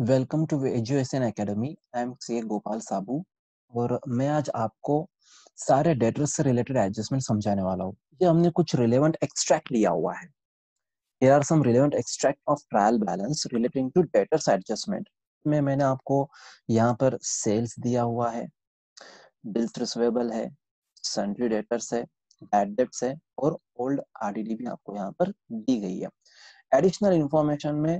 Welcome to education academy. I am C Gopal Sabu और मैं आज आपको सारे डेटर्स से रिलेटेड एडजस्टमेंट समझाने वाला हूँ। ये हमने कुछ रिलेवेंट एक्सट्रैक्ट लिया हुआ है। There are some relevant extract of trial balance relating to debtors adjustment में मैंने आपको यहाँ पर सेल्स दिया हुआ है बिल्स रिसीवेबल है सन्ड्री डेटर्स है बैड डेट्स है और ओल्ड आरडीडी भी आपको यहाँ पर दी गई है। एडिशनल इंफॉर्मेशन में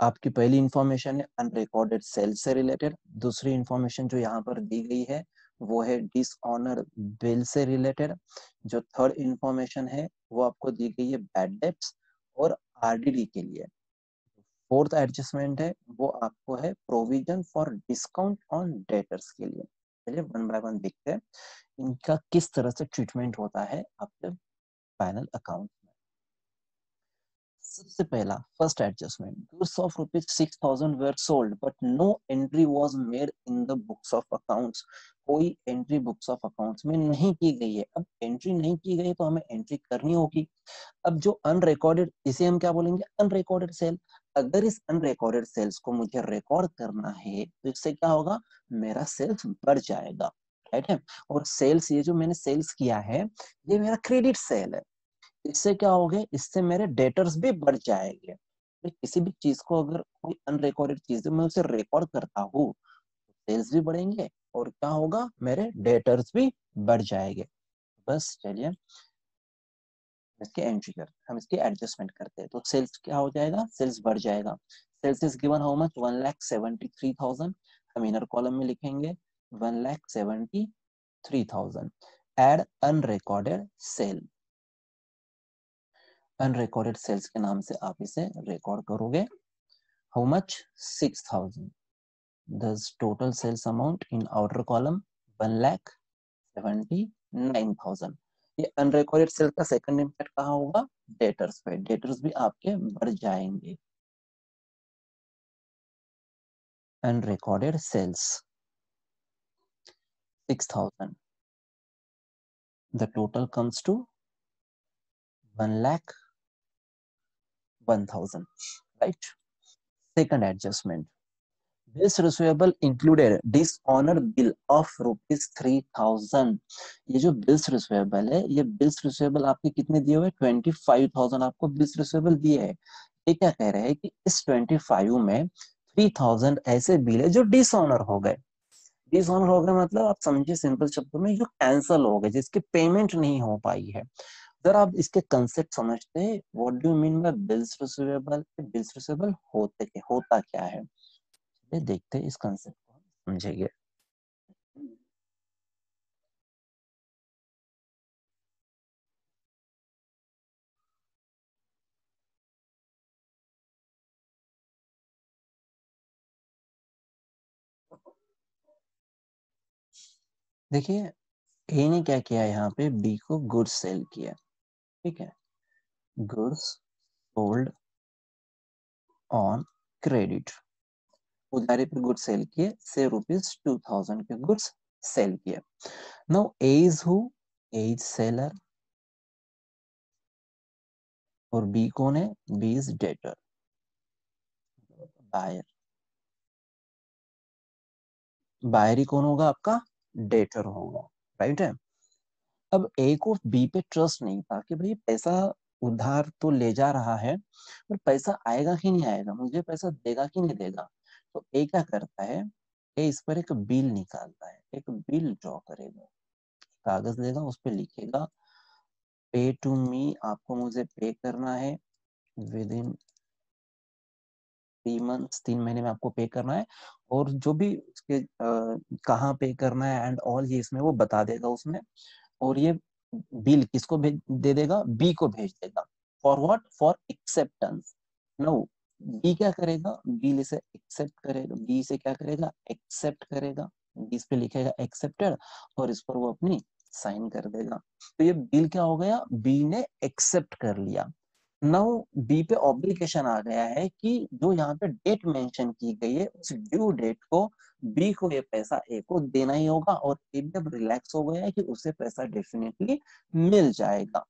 आपकी पहली इंफॉर्मेशन है अनरिकॉर्डेड सेल से रिलेटेड दूसरी इंफॉर्मेशन जो यहाँ पर दी गई है, वो है डिसऑनर बिल से रिलेटेड जो थर्ड इंफॉर्मेशन है, वो आपको दी गई है बैड डेट्स और आरडीडी के लिए. फोर्थ एडजस्टमेंट है, वो आपको है provision for discount on debtors के लिए. चलिए वन बाय वन देखते हैं. इनका किस तरह से ट्रीटमेंट होता है आपके फाइनल अकाउंट सबसे पहला first adjustment goods of rupees six thousand were sold but no entry was made in the books of accounts कोई एंट्री बुक्स ऑफ़ अकाउंट्स में नहीं की गई है। अब एंट्री नहीं की गई तो हमें एंट्री करनी होगी। अब जो अनरिकॉर्डेड इसे हम क्या बोलेंगे? अनरिकॉर्डेड सेल अगर इस अनरिकॉर्डेड सेल्स को मुझे रिकॉर्ड करना है तो इससे क्या होगा? मेरा सेल्स बढ़ जाएगा। राइट है? और सेल्स ये जो मैंने सेल्स किया है, ये मेरा क्रेडिट सेल है। इससे क्या हो गया? इससे मेरे डेटर्स भी बढ़ जाएँगे। तो किसी भी चीज़ को अगर कोई अनरिकॉर्डेड चीज़ मैं उसे रिकॉर्ड करता हूँ सेल्स भी बढ़ेंगे और क्या होगा? मेरे डेटर्स भी बढ़ जाएँगे। बस चलिए इसके एंट्री करते हम इसकी एडजस्टमेंट करते हैं। तो सेल्स क्या हो जाएगा? सेल्स बढ़ जाएगा। Sales is given how much one lakh seventy three thousand हम इनर कॉलम में लिखेंगे one lakh seventy three thousand add unrecorded sale unrecorded sales के नाम से आप इसे रिकॉर्ड करोगे। हाउ मच सिक्स थाउज़ेंड दस total sales amount in outer column one lakh seventy nine thousand ये अनरिकॉर्डेड सेल का सेकंड इम्पैक्ट कहा होगा? डेटर्स पे। डेटर्स भी आपके बढ़ जाएँगे। Unrecorded sales six thousand the total comes to 1 lakh 1000 right second adjustment this receivable included dishonor bill of rupees 3000 ये जो bills receivable है ये bills receivable आपके कितने दिए हुए 25000 आपको bills receivable दिए है ये क्या कह रहे हैं कि इस 25 में 3000 ऐसे बिल है जो डिसऑनर हो गए डिसऑनर हो गए मतलब आप समझिए सिंपल शब्दों में जो कैंसल हो गए जिसकी पेमेंट नहीं हो पाई है अगर आप इसके कंसेप्ट समझते हैं? What do mean by bills receivable bills receivable होते क्या, होता क्या है? चलिए देखते हैं इस कंसेप्ट को, समझेंगे। देखिए ए ने क्या किया यहाँ पे? बी को गुड सेल किया। ठीक है। गुड्स सोल्ड ऑन क्रेडिट उधारी पे गुड्स सेल किए से रुपीज़ टू थाउज़ेंड के गुड्स सेल किए। Now A is who A is seller और बी कौन है? B is debtor buyer buyer ही कौन होगा? आपका डेटर होगा। राइट है? अब ए को बी पे ट्रस्ट नहीं था कि भाई पैसा उधार तो ले जा रहा है, पर पैसा आएगा कि नहीं आएगा? मुझे पैसा देगा कि नहीं देगा? तो ए क्या करता है? ए इस पर एक बिल निकालता है, एक बिल ड्रॉ करेगा। कागज़ देगा, उस पर लिखेगा पे टू मी आपको मुझे पे करना है विद इन थ्री मंथ्स तीन महीने में आपको पे करना है, और जो भी उसके कहाँ पे करना है एंड ऑल ये इसमें वो बता देगा उसमें। और ये बिल किसको भेज, दे देगा? बी को भेज देगा। For what for acceptance no B क्या करेगा? बिल इसे एक्सेप्ट करेगा। बी से क्या करेगा? एक्सेप्ट करेगा। इस पे लिखेगा एक्सेप्टेड और इस पर वो अपनी साइन कर देगा। तो ये बिल क्या हो गया? बी ने एक्सेप्ट कर लिया। नाउ बी पे ऑब्लिगेशन आ गया है कि जो यहाँ पे डेट मेंशन की गई है, उस ड्यू डेट को बी को ये पैसा ए को देना ही होगा और ए भी अब रिलैक्स हो गया है कि उसे पैसा डेफिनेटली मिल जाएगा।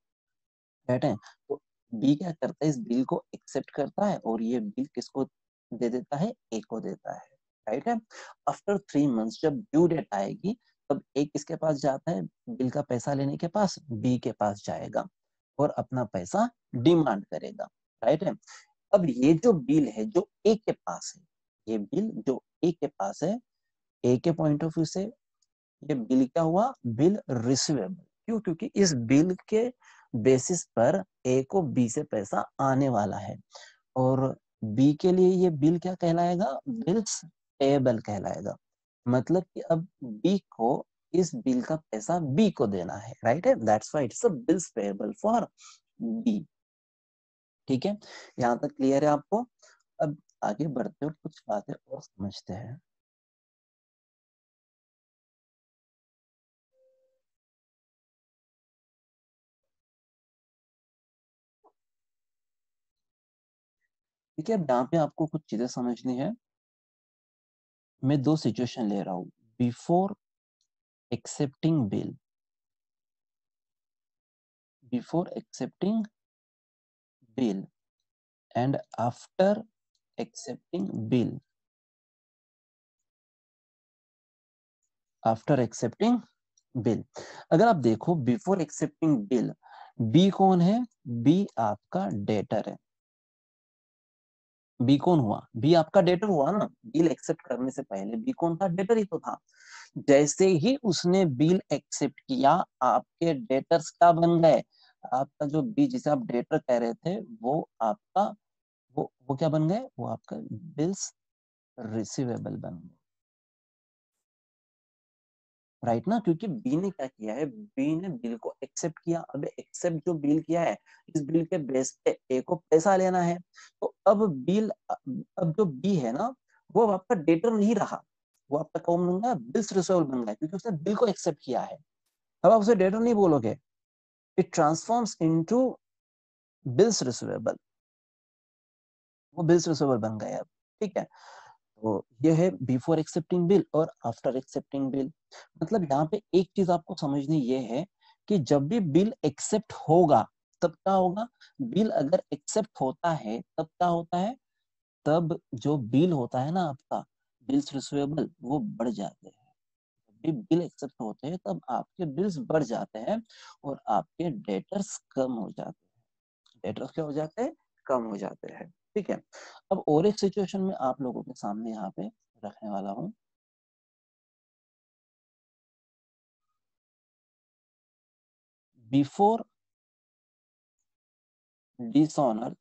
है? तो बी क्या करता है? इस बिल को एक्सेप्ट करता है और ये बिल किसको दे देता है? ए को देता है। राइट है? आफ्टर थ्री मंथ्स जब ड्यू डेट आएगी, तब ए किसके पास जाता है? बिल का पैसा लेने के पास बी के पास जाएगा। और अपना पैसा डिमांड करेगा राइट है? अब ये जो बिल है, जो ए के पास है, ये बिल जो ए के पास है ए के पॉइंट ऑफ़ व्यू से ये बिल क्या हुआ? बिल रिसीवेबल क्यों? क्योंकि इस बिल के बेसिस पर ए को बी से पैसा आने वाला है। और बी के लिए ये बिल क्या कहलाएगा? बिल्स पेबल कहलाएगा। मतलब कि अब बी को इस बिल का पैसा बी को देना है राइट है that's why it's bills payable for B ठीक है? यहाँ तक क्लियर है आपको? अब आगे बढ़ते हुए कुछ बातें और समझते हैं। ठीक है, अब यहाँ पे आपको कुछ चीज़ें समझनी है। मैं दो सिचुएशन ले रहा हूँ। Before accepting bill before accepting bill and after accepting bill after accepting bill अगर आप देखो बिफोर एक्सेप्टिंग बिल बी कौन है? बी आपका डेटर है। बी कौन हुआ? बी आपका डेटर हुआ ना। बिल एक्सेप्ट करने से पहले बी कौन था? डेटर ही तो था। जैसे ही उसने बिल एक्सेप्ट किया, आपके डेटर्स क्या बन गए। आपका जो बी जिसे आप डेटर कह रहे थे, वो आपका, वो वो क्या बन गए? वो आपका बिल्स रिसीवेबल बन गए। राइट ना? क्योंकि बी ने क्या किया है? बी ने बिल को एक्सेप्ट किया। अब एक्सेप्ट जो बिल किया है, इस बिल के बेस पे ए को पैसा लेना है। तो अब बिल, अब जो बी है ना, वो आपका डेटर नहीं रहा। वो आपका कौन बन गया बिल्स रिसीवेबल बन गया क्योंकि उसने बिल को एक्सेप्ट किया है। अब आप उसे डेटर नहीं बोलोगे? It transforms into bills receivable वो बिल्स रिसीवेबल बन गए अब, ठीक है? तो ये है बिफोर एक्सेप्टिंग बिल और आफ्टर एक्सेप्टिंग बिल। मतलब यहाँ पे एक चीज़ आपको समझनी ये है कि जब भी बिल एक्सेप्ट होगा, तब क्या होगा? बिल अगर एक्सेप्ट होता है, तब क्या होता है? तब जो बिल होता है ना आपका बिल्स रिसीवेबल वो बढ़ जाते हैं। भी बिल एक्सेप्ट होते हैं, तब आपके बिल्स बढ़ जाते हैं और आपके डेटर्स कम हो जाते हैं। डेटर्स क्या हो जाते हैं? कम हो जाते हैं। ठीक है? अब और एक सिचुएशन में आप लोगों के सामने यहाँ पे रखने वाला हूँ। Before dishonour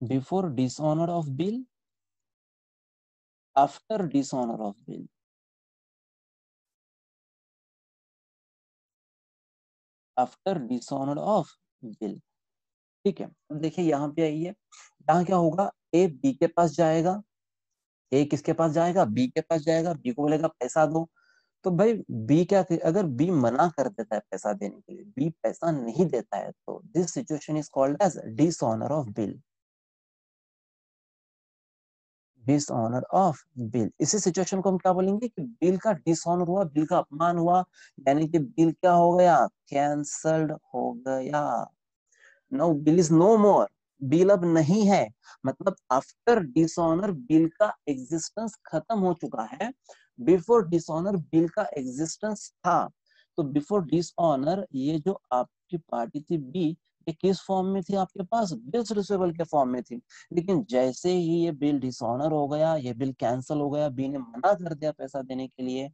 before dishonour of bill after dishonour of bill after dishonour of bill ठीक है, अब देखिए यहाँ पे आइए। यहाँ क्या होगा? ए बी के पास जाएगा। ए किसके पास जाएगा? बी के पास जाएगा। बी को बोलेगा पैसा दो। तो भाई बी क्या अगर बी मना कर देता है पैसा देने के लिए बी पैसा नहीं देता है तो this situation is called as dishonour of bill dishonour of bill इसी सिचुएशन को हम क्या बोलेंगे कि बिल का डिसऑनर हुआ बिल का अपमान हुआ, यानी कि बिल क्या हो गया? कैंसल्ड हो गया। No bill is no more bill अब नहीं है। मतलब आफ्टर डिसऑनर बिल का एग्जिस्टेंस खत्म हो चुका है। बिफोर डिसऑनर बिल का एग्जिस्टेंस था। तो बिफोर डिसऑनर ये जो आपकी पार्टी थी बी ये किस फॉर्म में थी आपके पास? बिल्स रिसीवेबल के फॉर्म में थी। लेकिन जैसे ही ये बिल डिसऑनर हो गया, ये बिल कैंसिल हो गया बी ने मना कर दिया पैसा देने के लिए,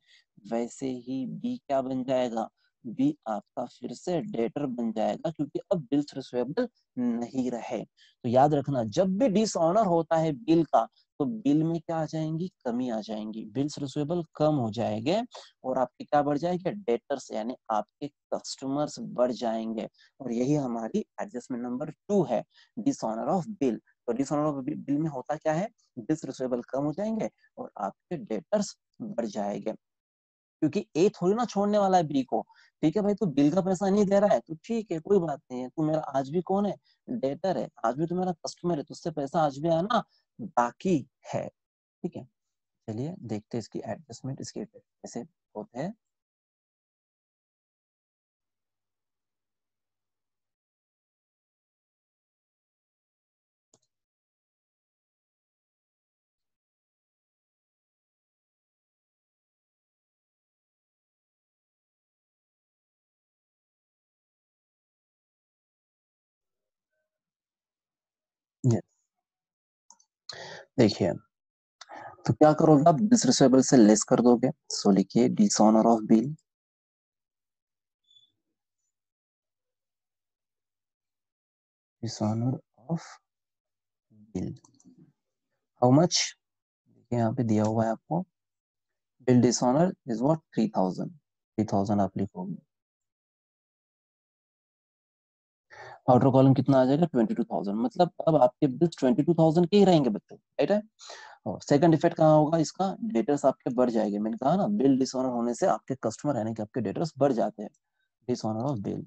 वैसे ही बी क्या बन जाएगा? बी आपका फिर से डेटर बन जाएगा क्योंकि अब बिल्स रिसीवेबल नहीं रहे। तो याद रखना, जब भी डिसऑनर होता है बिल का तो बिल में क्या आ जाएँगी? कमी आ जाएँगी। बिल्स रिसीवेबल कम हो जाएँगे और आपके क्या बढ़ जाएँगे? डेटर्स यानी आपके कस्टमर्स बढ़ जाएँगे। और यही हमारी एडजस्टमेंट नंबर टू है डिसऑनर ऑफ़ बिल तो डिसऑनर ऑफ़ बिल में होता क्या है? बिल्स रिसीवेबल कम हो जाएँगे और आपके डेटर्स बढ़ जाएँगे। क्योंकि ए थोड़ी ना छोड़ने वाला है बी को। ठीक है भाई, तू बिल का पैसा नहीं दे रहा है तो ठीक है, कोई बात नहीं है। तू मेरा आज भी कौन है? डेटर है। आज भी तुम्हारा कस्टमर है तो उससे पैसा आज भी आना बाकी है। ठीक है? चलिए देखते हैं इसकी एडजस्टमेंट इसके कैसे होते हैं। देखिए तो क्या करोगे आप? बिल्स रिसेबल से लेस कर दोगे, सो लिखिए dishonour of bill. Dishonour of bill. How much देखिए, यहाँ पे दिया हुआ है आपको। Bill dishonour is what? 3000 3000 आप लिखोगे। आउटर कॉलम कितना आ जाएगा? 22000 मतलब अब आपके बिल्स 22000 के ही रहेंगे बच्चों राइट है? और सेकंड इफ़ेक्ट कहाँ होगा इसका? डेटर्स आपके बढ़ जाएँगे। मैंने कहा ना बिल डिसऑनर होने से आपके कस्टमर यानी कि आपके डेटर्स बढ़ जाते हैं। Dishonour of bill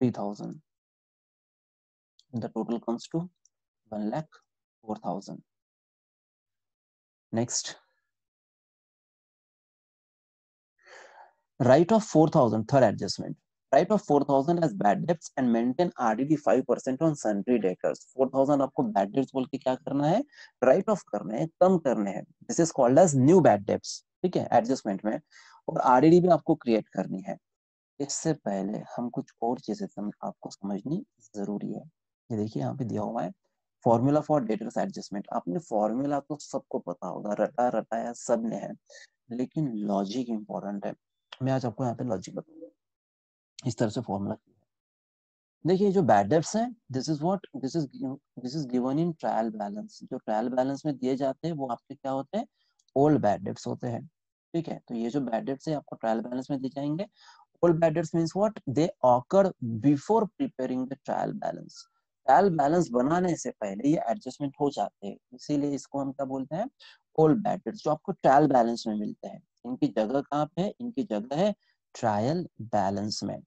three thousand. The total comes to one lakh four thousand. Next, write off four thousand. Third adjustment. Write off four thousand as bad debts and maintain RDD five percent on sundry debtors. Four thousand आपको bad debts बोल के क्या करना है? Write off करने हैं, कम करने हैं. This is called as new bad debts. ठीक है एडजस्टमेंट में और आरडीडी भी आपको क्रिएट करनी है इससे पहले हम कुछ और चीज़ें सम, आपको समझनी ज़रूरी है ये देखिए यहाँ पे दिया हुआ है फॉर्मूला फॉर डेटर्स एडजस्टमेंट आपने फॉर्मूला तो सबको पता होगा रटा रटाया सबने है लेकिन लॉजिक इंपॉर्टेंट है मैं आज आपको यहाँ पे लॉजिक बताऊँगा इस तरह से फॉर्मूला देखिए, जो बैड डेप्स हैं this is what this is this is given in trial balance जो ट्रायल बैलेंस में दिए जाते हैं, वो आपके क्या होते हैं? ओल्ड बैड डेप्स होते हैं। ठीक है? तो ये जो बैड डेप्स है, आपको ट्रायल बैलेंस में दिए जाएँगे। Old bad debts means what? They occur before preparing the trial balance. Trial balance बनाने से पहले ये एडजस्टमेंट हो जाते हैं। इसीलिए इसको हम क्या बोलते हैं? ओल्ड बैड डेट्स जो आपको ट्रायल बैलेंस में मिलते हैं। इनकी जगह कहाँ पे है? इनकी जगह है ट्रायल बैलेंस में।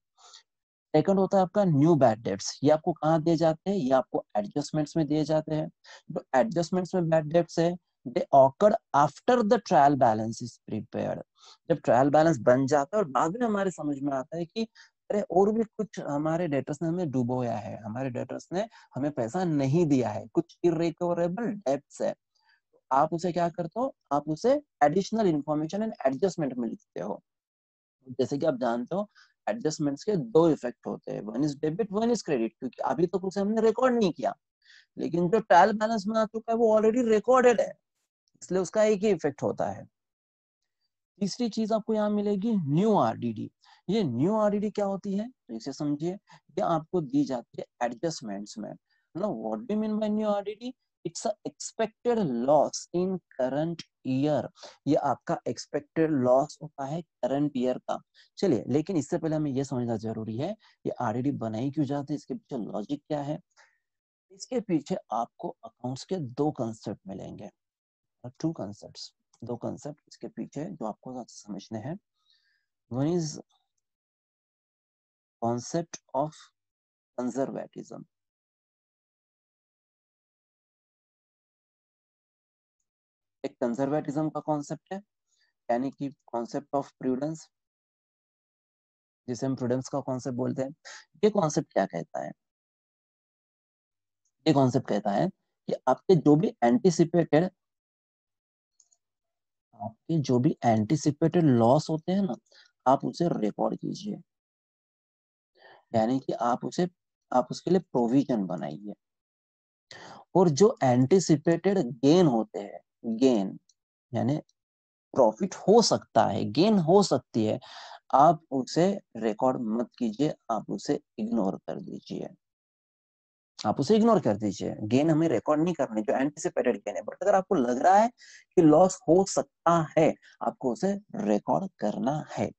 सेकंड होता है आपका न्यू बैड डेट्स ये आपको कहाँ दिए जाते हैं? ये आपको एडजस्टमेंट्स में दिए जाते हैं। जो एडजस्टमेंट्स में बैड डेट्स है they occurred after the trial balance is prepared जब ट्रायल बैलेंस बन जाता है और बाद में हमारे समझ में आता है कि, अरे, और भी कुछ हमारे डेटर्स ने हमें डुबोया है, हमारे डेटर्स ने हमें पैसा नहीं दिया है, कुछ इरिकवरेबल डेप्स है। आप उसे क्या करते हो? आप उसे एडिशनल इंफॉर्मेशन एंड एडजस्टमेंट में लिखते हो। जैसे कि आप जानते हो एडजस्टमेंट्स के दो इफ़ेक्ट होते हैं। One is debit one is credit क्योंकि अभी तक तो उसे हमने रिकॉर्ड नहीं किया। लेकिन जो ट्रायल बैलेंस में आ चुका है, वो ऑलरेडी रिकॉर्डेड है। इसलिए उसका एक ही इफ़ेक्ट होता है। तीसरी चीज़ आपको यहाँ मिलेगी न्यू आरडीडी ये न्यू आरडीडी क्या होती है? तो इसे समझिए ये आपको दी जाती है एडजस्टमेंट्स में। मतलब what do mean by new RDD it's expected loss in current year ये आपका एक्सपेक्टेड लॉस होता है करंट ईयर का। चलिए, लेकिन इससे पहले हमें ये समझना ज़रूरी है, ये आरडीडी बनाई क्यों जाती है, इसके पीछे लॉजिक क्या है? इसके पीछे आपको अकाउंट्स के दो कंसेप्ट मिलेंगे। टू कंसेप्ट दो कंसेप्ट इसके पीछे जो आपको समझने हैं। One is concept of conservatism एक कंजर्वेटिज्म का कॉन्सेप्ट है, यानी कि कॉन्सेप्ट ऑफ़ प्रूडेंस जिसे हम प्रूडेंस का कॉन्सेप्ट बोलते हैं। ये कॉन्सेप्ट क्या कहता है? ये कॉन्सेप्ट कहता है कि आपके जो भी एंटिसिपेटेड आपके जो भी एंटिसिपेटेड लॉस होते हैं ना, आप उसे रिकॉर्ड कीजिए। यानी कि आप उसे, आप उसके लिए प्रोविज़न बनाइए। और जो एंटिसिपेटेड गेन होते हैं गेन यानी प्रॉफिट हो सकता है गेन हो सकती है, आप उसे रिकॉर्ड मत कीजिए, आप उसे इग्नोर कर दीजिए। आप उसे इग्नोर कर दीजिए। गेन हमें रिकॉर्ड नहीं करने, जो एंटिसिपेटेड गेन है। बट अगर आपको लग रहा है कि लॉस हो सकता है, आपको उसे रिकॉर्ड करना है।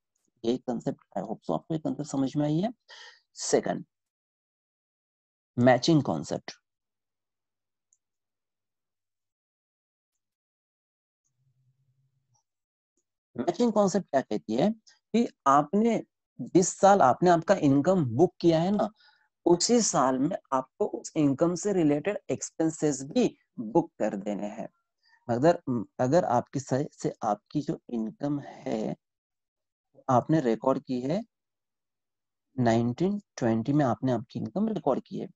ये कंसेप्ट आई होप सो आपको ये कंसेप्ट समझ में आई है। Second matching concept matching concept क्या कहती है कि आपने जिस साल आपने आपका इनकम बुक किया है ना उसी साल में आपको उस इनकम से रिलेटेड एक्सपेंसेस भी बुक कर देने हैं। अगर अगर आपकी से आपकी जो इनकम है आपने रिकॉर्ड की है 1920 में आपने आपकी इनकम रिकॉर्ड की है।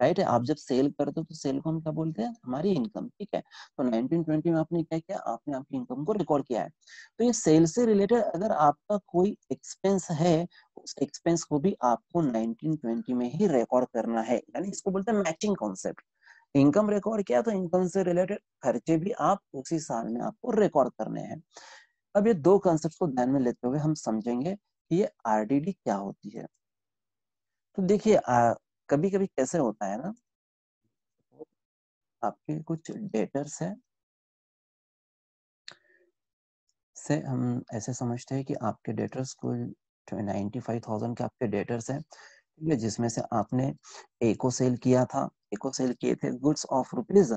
राइट है? आप जब सेल करते हो तो सेल को हम क्या बोलते हैं? हमारी इनकम, ठीक है? तो 1920 में आपने क्या किया? आपने आपकी इनकम को रिकॉर्ड किया है। तो ये सेल से रिलेटेड अगर आपका कोई एक्सपेंस है, उस एक्सपेंस को भी आपको 1920 में ही रिकॉर्ड करना है। यानी इसको बोलते हैं मैचिंग कॉन्सेप्ट। इनकम रिकॉर्ड किया तो इनकम से रिलेटेड खर्चे भी आप उसी साल में आपको रिकॉर्ड करने हैं। अब ये दो कॉन्सेप्ट को ध्यान में लेते हुए हम समझेंगे कि ये आरडीडी क्या होती है। तो देखिए कभी कभी कैसे होता है ना, आपके कुछ डेटर्स है? से हम ऐसे समझते हैं कि आपके डेटर्स को नाइन्टी फाइव थाउज़ेंड के आपके डेटर्स हैं, ठीक है, जिसमें से आपने एको सेल किया था, एको सेल किए थे goods of rupees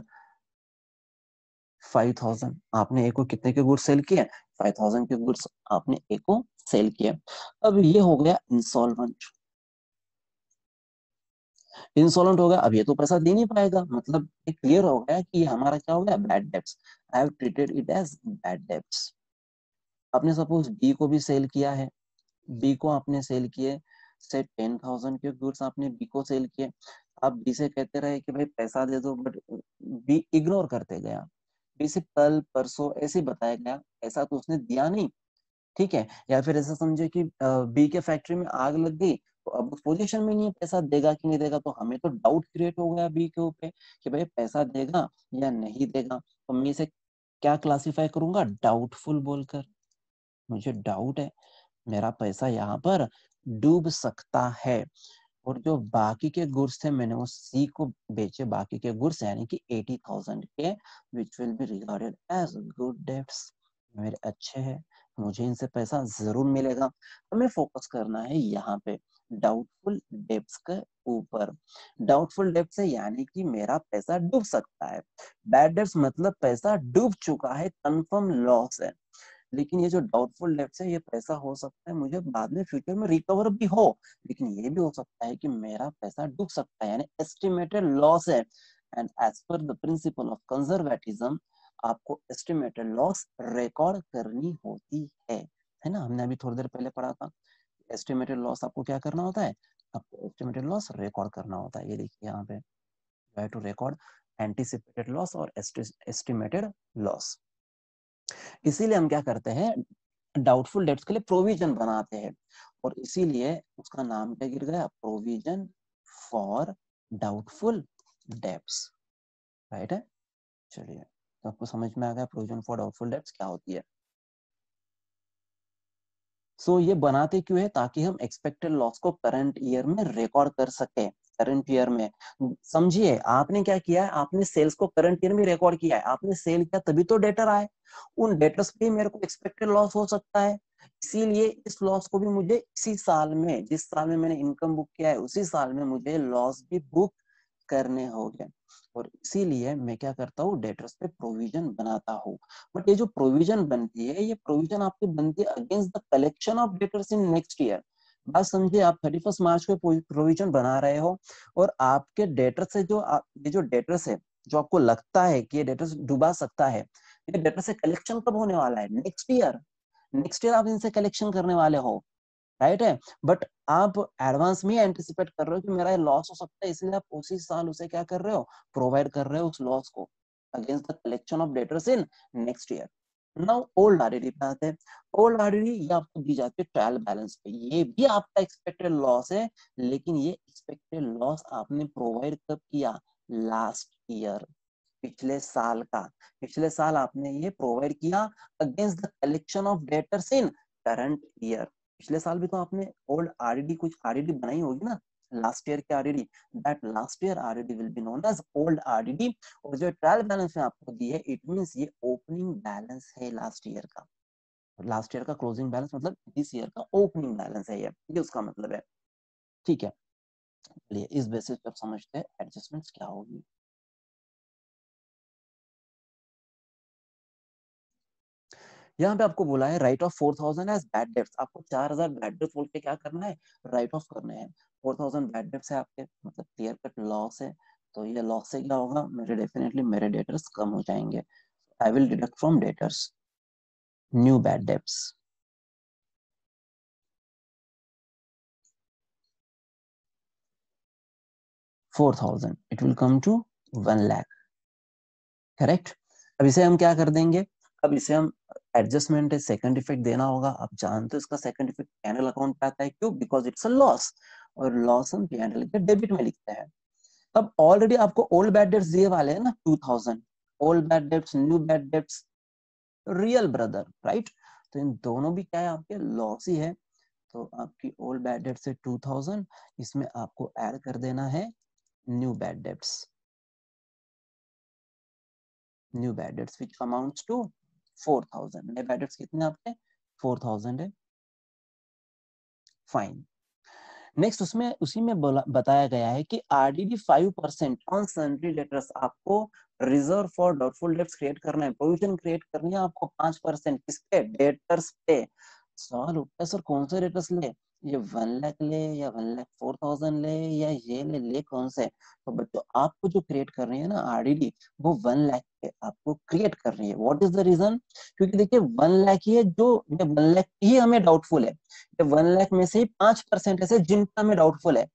five thousand. आपने एको कितने के गुड्स सेल किए? फाइव थाउज़ेंड के गुड्स आपने एको सेल किए। अब ये हो गया इंस्टॉलमेंट इंसॉलेंट हो गया, अब ये तो पैसा दे नहीं पाएगा। मतलब क्लियर हो गया कि हमारा क्या हो गया? Bad debts I have treated it as bad debts आपने सपोज़ बी को भी सेल किया है। बी को आपने सेल किए। से टेन थाउज़ेंड के गुड्स आपने बी को सेल किए। आप बी से कहते रहे कि भाई पैसा दे दो बट बी इग्नोर करते गया। बी से कल, परसों ऐसे बताया गया। ऐसा तो उसने दिया नहीं। ठीक है? या फिर ऐसा समझे कि बी के फैक्ट्री में आग लग गई। अब उस पोजीशन में नहीं है, पैसा देगा कि नहीं देगा तो हमें तो डाउट क्रिएट हो गया बी के ऊपर कि भाई पैसा देगा या नहीं देगा। तो मैं इसे क्या क्लासिफाई करूँगा? डाउटफुल बोलकर। मुझे डाउट है। मेरा पैसा यहाँ पर डूब सकता है। और जो बाकी के गुड्स थे, मैंने वो सी को बेचे। बाकी के गुड्स यानी कि एटी थाउज़ेंड के which will be regarded as good debts मेरे अच्छे हैं। मुझे इनसे पैसा ज़रूर मिलेगा। हमें फोकस करना है यहाँ पे। डाउटफुल डेप्स के ऊपर। डाउटफुल डेप्स है, यानी कि मेरा पैसा डूब सकता है। बैड डेप्स मतलब पैसा डूब चुका है कंफर्म लॉस है। लेकिन ये जो डाउटफुल डेप्स है, ये पैसा हो सकता है, मुझे बाद में फ्यूचर में रिकवर भी हो। लेकिन ये भी हो सकता है कि मेरा पैसा डूब सकता है, यानी एस्टिमेटेड लॉस है। And as per the principle of conservatism आपको एस्टिमेटेड लॉस रिकॉर्ड करनी होती है। है ना? हमने अभी थोड़ी देर पहले पढ़ा था। एस्टिमेटेड लॉस आपको क्या करना होता है? आपको एस्टिमेटेड लॉस रिकॉर्ड करना होता है। ये देखिए यहाँ पे टू रिकॉर्ड एंटीसिपेटेड लॉस और एस्टिमेटेड लॉस इसीलिए हम क्या करते हैं? डाउटफुल डेट्स के लिए प्रोविज़न बनाते हैं। और इसीलिए उसका नाम क्या गिर गया? Provision for doubtful debts right है? चलिए तो आपको समझ में आ गया प्रोविज़न फॉर डाउटफुल डेट्स क्या होती है? सो so, ये बनाते क्यों है? ताकि हम एक्सपेक्टेड लॉस को करंट ईयर में रिकॉर्ड कर सके। करंट ईयर में। समझिए आपने क्या किया है? आपने सेल्स को करंट ईयर में रिकॉर्ड किया है। आपने सेल किया तभी तो डेटर आए। उन डेटर्स पे मेरे को एक्सपेक्टेड लॉस हो सकता है। इसीलिए इस लॉस को भी मुझे इसी साल में जिस साल में मैंने इनकम बुक किया है उसी साल में मुझे लॉस भी बुक करने होंगे। और इसीलिए मैं क्या करता हूँ डेटर्स पे प्रोविज़न बनाता हूँ। बट ये जो प्रोविज़न बनती है, ये प्रोविज़न आपकी बनती है against the collection of debtors in next year बात समझिए, आप थर्टी फ़र्स्ट मार्च को प्रोविज़न बना रहे हो और आपके डेटर से जो ये जो डेटर्स है, जो आपको लगता है कि ये डेटर्स डुबा सकता है, ये डेटर से कलेक्शन कब होने वाला है? नेक्स्ट ईयर नेक्स्ट ईयर आप इनसे कलेक्शन करने वाले हो। राइट है बट आप एडवांस में एंटिसिपेट कर रहे हो कि मेरा लॉस हो सकता है, इसलिए आप उसी साल उसे क्या कर रहे हो? प्रोवाइड कर रहे हो उस लॉस को against the collection of debtors in next year now old RDD पे आते हैं। ओल्ड आरडीडी ये आपको दी जाती है ट्रायल बैलेंस पे। ये भी आपका एक्सपेक्टेड लॉस है, लेकिन ये एक्सपेक्टेड लॉस आपने प्रोवाइड कब किया? लास्ट ईयर पिछले साल का। पिछले साल आपने ये प्रोवाइड किया against the collection of debtors in current year पिछले साल भी तो आपने ओल्ड आरडी कुछ आरडी बनाई होगी ना? लास्ट ईयर की RD that last year RD will be known as old RD और जो ट्रायल बैलेंस में आपको दी है इट मींस ये ओपनिंग बैलेंस है लास्ट ईयर का। लास्ट ईयर का क्लोजिंग बैलेंस मतलब दिस ईयर का ओपनिंग बैलेंस है ये। ये उसका मतलब है। ठीक है। चलिए, इस बेसिस पर समझते हैं एडजस्टमेंट्स क्या होगी। यहाँ पे आपको बोला है write off four thousand as bad debts आपको चार हज़ार बैड डेट्स बोल के क्या करना है? राइट ऑफ़ करना है। फोर थाउज़ेंड बैड डेट्स है आपके मतलब क्लियर कट लॉस है। तो ये लॉस से क्या होगा? मेरे डेफिनेटली मेरे डेटर्स कम हो जाएँगे। I will deduct from debtors new bad debts four thousand it will come to one lakh correct अब इसे हम क्या कर देंगे? अब इसे हम एडजस्टमेंट है सेकंड इफ़ेक्ट देना होगा। आप जानते हो इसका सेकंड इफ़ेक्ट पीएनएल अकाउंट पे आता है। क्यों? बिकॉज़ इट्स अ लॉस और लॉस हम पीएनएल के डेबिट में लिखते हैं। अब ऑलरेडी आपको ओल्ड बैड डेट्स दिए वाले हैं ना 2000 old bad debts new bad debts real brother right तो इन दोनों भी क्या है? आपके लॉस ही है। तो आपकी ओल्ड बैड डेट से 2000 इसमें आपको ऐड कर देना है new bad debts new bad debts which amounts to 4000 thousand debts कितने आपके? 4000 है। फाइन नेक्स्ट उसमें, उसी में बताया गया है कि RDD five percent on sundry debtors आपको reserve for doubtful debts create करना है। प्रोविज़न क्रिएट करनी है आपको पाँच परसेंट किसके डेटर्स पे। सवाल उठता है, सर, कौन से डेटर्स ले? ये वन लाख ले या वन लाख फोर थाउज़ेंड ले या ये ले ले कौन से? तो बच्चों, आपको जो क्रिएट कर रही है ना आरडीडी वो वन लाख पे आपको क्रिएट कर रही है। व्हाट इज़ द रीजन क्योंकि देखिए वन लाख ही है जो वन लाख ही हमें डाउटफुल है। ये वन लाख में से ही पाँच परसेंट ऐसे जिनका हमें डाउटफुल है,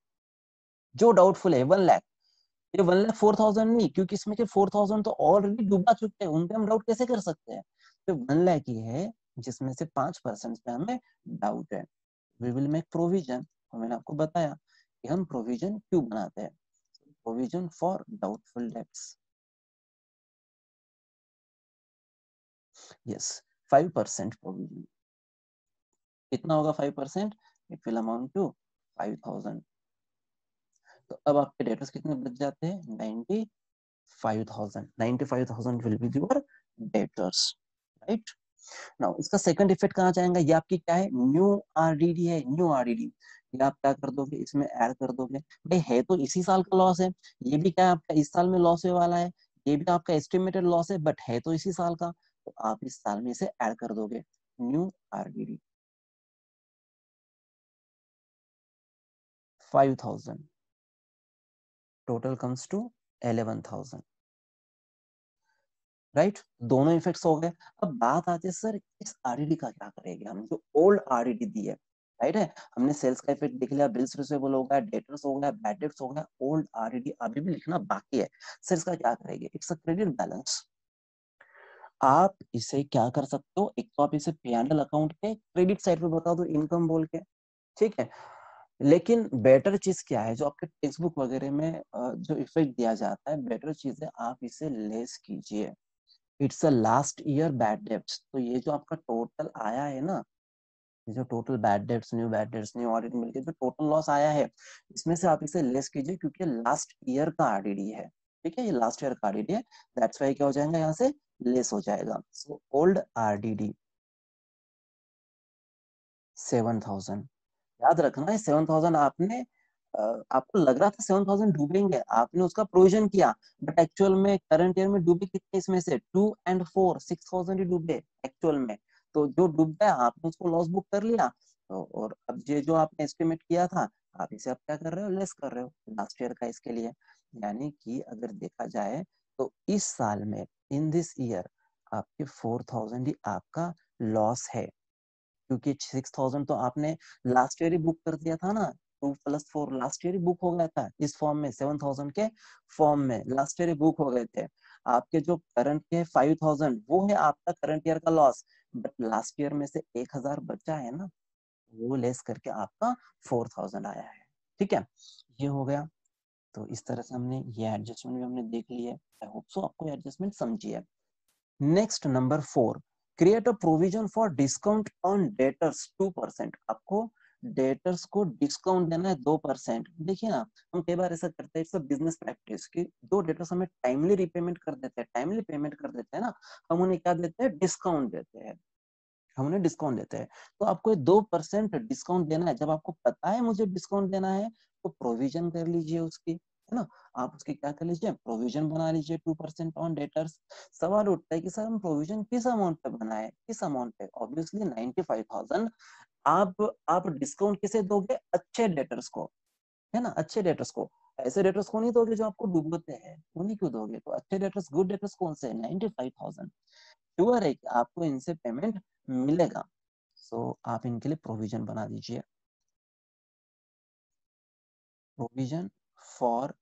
जो डाउटफुल है वन लाख ये वन लाख फोर थाउज़ेंड नहीं, क्योंकि इसमें के फोर थाउज़ेंड तो ऑलरेडी डूबा चुके हैं उन पे हम डाउट कैसे कर सकते हैं? तो वन लाख ही है जिसमें से पाँच परसेंट पे हमें डाउट है। वी विल मेक प्रोविज़न तो मैंने आपको बताया कि हम प्रोविज़न क्यों बनाते हैं? Provision for doubtful debts yes five percent provision कितना होगा five percent it will amount to five thousand तो अब आपके डेटर्स कितने बच जाते हैं? Ninety five thousand ninety five thousand will be your debtors right now इसका सेकंड इफ़ेक्ट कहाँ जाएगा? ये आपकी क्या है? न्यू आरडीडी है न्यू आरडीडी ये आप क्या कर दोगे? इसमें ऐड कर दोगे। भाई, है तो इसी साल का लॉस है। ये भी क्या आपका इस साल में लॉस होने वाला है? ये भी आपका एस्टिमेटेड लॉस है बट है तो इसी साल का। तो आप इस साल में इसे ऐड कर दोगे। New RDD five thousand total comes to eleven thousand right? दोनों इफेक्ट्स हो गए। अब बात आती है, सर, इस आरईडी का क्या करेंगे? हम जो ओल्ड आरईडी दी है, राइट है? हमने सेल्स का इफ़ेक्ट देख लिया, बिल्स रिसीवेबल हो गया डेटर्स हो गया बैड डेट्स हो गया ओल्ड आरईडी अभी भी लिखना बाकी है। सर, इसका क्या करेंगे? It's a credit balance. आप इसे क्या कर सकते हो? एक तो आप इसे पीएनएल अकाउंट के क्रेडिट साइड पे बता दो, इनकम बोल के, ठीक है? लेकिन बेटर चीज़ क्या है? जो आपके टेक्स्ट बुक वगैरह में जो इफ़ेक्ट दिया जाता है, बेटर चीज़ है, आप इसे लेस कीजिए। It's a last year bad debts. तो ये जो आपका टोटल आया है ना जो total bad debts, new bad debts, new audit मिलके जो टोटल लॉस आया है, इसमें से आप इसे लेस कीजिए क्योंकि लास्ट ईयर का आरडीडी है। ठीक है, ये लास्ट ईयर का आरडीडी है दैट्स वाई क्या हो जाएगा, यहाँ से लेस हो जाएगा। So old RDD seven thousand याद रखना है सेवन थाउज़ेंड आपने आपको लग रहा था सेवन थाउज़ेंड डूबेंगे, आपने उसका प्रोविज़न किया बट एक्चुअल में करंट ईयर में डूबे कितने इसमें से? Two and four six thousand ही डूबे एक्चुअल में। तो जो डूब गया, आपने उसको लॉस बुक कर लिया तो और अब ये जो आपने एस्टिमेट किया था, आप इसे आप क्या कर रहे हो? लेस कर रहे हो लास्ट ईयर का इसके लिए। यानी कि अगर देखा जाए तो इस साल में इन दिस ईयर आपके फोर थाउज़ेंड ही आपका लॉस है। क्योंकि सिक्स थाउज़ेंड तो आपने लास्ट ईयर ही बुक कर दिया था ना two plus four last year book हो गया था। इस फॉर्म में सेवन थाउज़ेंड के फॉर्म में लास्ट ईयर बुक हो गए थे। आपके जो करंट के फाइव थाउज़ेंड वो है आपका करंट ईयर का लॉस बट लास्ट ईयर में से एक हज़ार बचा है ना, वो लेस करके आपका फोर थाउज़ेंड आया है। ठीक है? ये हो गया। तो इस तरह से हमने ये एडजस्टमेंट भी हमने देख लिया आई होप सो आपको एडजस्टमेंट समझिए next number four create a provision for discount on debtors two percent आपको डेटर्स को डिस्काउंट देना है दो परसेंट। देखिए ना, हम कई बार ऐसा करते हैं इट्स बिज़नेस प्रैक्टिस कि दो डेटर्स हमें टाइमली रिपेमेंट कर देते हैं टाइमली पेमेंट कर देते हैं ना, हम उन्हें क्या देते हैं? डिस्काउंट देते हैं। हम उन्हें डिस्काउंट देते हैं। तो आपको दो परसेंट डिस्काउंट देना है। जब आपको पता है मुझे डिस्काउंट देना है तो प्रोविज़न कर लीजिए उसकी, है ना? आप उसकी क्या कर लीजिए? प्रोविज़न बना लीजिए टू परसेंट ऑन डेटर्स सवाल उठता है कि सर, हम प्रोविज़न किस अमाउंट पे बनाए? किस अमाउंट पे? ऑब्वियसली नाइनटी फाइव थाउज़ेंड आप आप डिस्काउंट किसे दोगे? अच्छे डेटर्स को है ना? अच्छे डेटर्स को। ऐसे डेटर्स को नहीं दोगे जो आपको डूबते हैं। उन्हीं क्यों दोगे? तो अच्छे डेटर्स गुड डेटर्स कौन से फाइव थाउज़ेंड श्योर है कि आपको इनसे पेमेंट मिलेगा। सो so, आप इनके लिए प्रोविज़न बना दीजिए। Provision for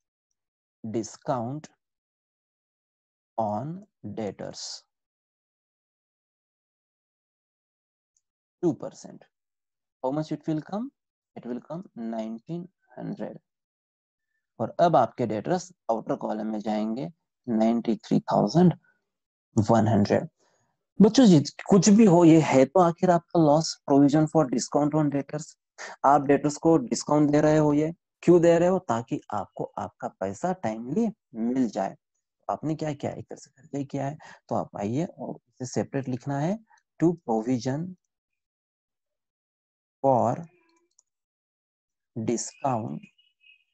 discount on debtors 2%. How much it will come? It will come 1900. और अब आपके डेटर्स आउटर कॉलम में जाएँगे 93,100. बच्चों जी कुछ भी हो ये है तो आखिर आपका loss provision for discount on debtors आप डेटर्स को डिस्काउंट दे रहे हो ये क्यों दे रहे हो ताकि आपको आपका पैसा टाइमली मिल जाए आपने क्या किया है से करके किया है तो आप आइए और इसे सेपरेट लिखना है to provision for discount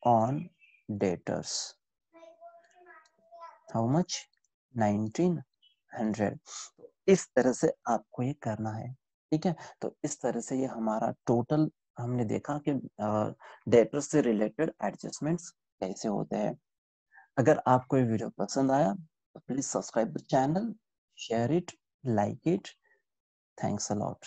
on debtors how much 1900 इस तरह से आपको ये करना है, ठीक है? तो इस तरह से ये हमारा टोटल हमने देखा कि डेटर्स से रिलेटेड एडजस्टमेंट्स कैसे होते हैं। अगर आपको ये वीडियो पसंद आया तो please subscribe the channel share it like it thanks a lot